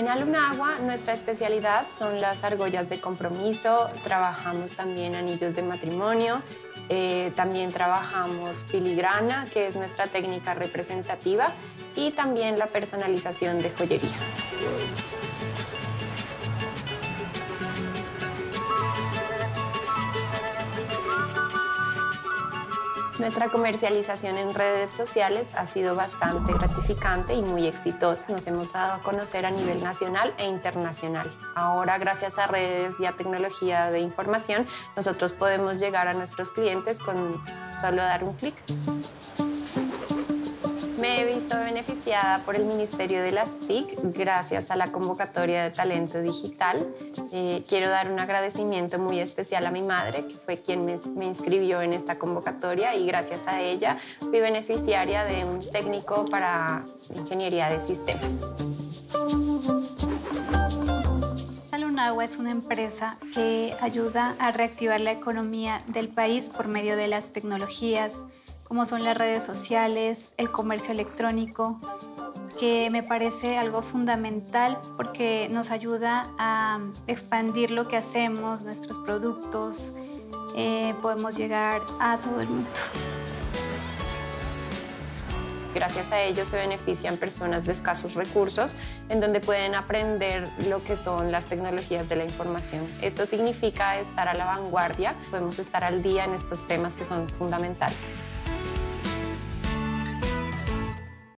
En Alunagua nuestra especialidad son las argollas de compromiso, trabajamos también anillos de matrimonio, eh, también trabajamos filigrana, que es nuestra técnica representativa, y también la personalización de joyería. Nuestra comercialización en redes sociales ha sido bastante gratificante y muy exitosa. Nos hemos dado a conocer a nivel nacional e internacional. Ahora, gracias a redes y a tecnología de información, nosotros podemos llegar a nuestros clientes con solo dar un clic. Beneficiada por el Ministerio de las TIC gracias a la convocatoria de talento digital. Eh, quiero dar un agradecimiento muy especial a mi madre, que fue quien me, me inscribió en esta convocatoria y gracias a ella fui beneficiaria de un técnico para ingeniería de sistemas. Agua es una empresa que ayuda a reactivar la economía del país por medio de las tecnologías, como son las redes sociales, el comercio electrónico, que me parece algo fundamental porque nos ayuda a expandir lo que hacemos, nuestros productos, eh, podemos llegar a todo el mundo. Gracias a ellos se benefician personas de escasos recursos en donde pueden aprender lo que son las tecnologías de la información. Esto significa estar a la vanguardia, podemos estar al día en estos temas que son fundamentales.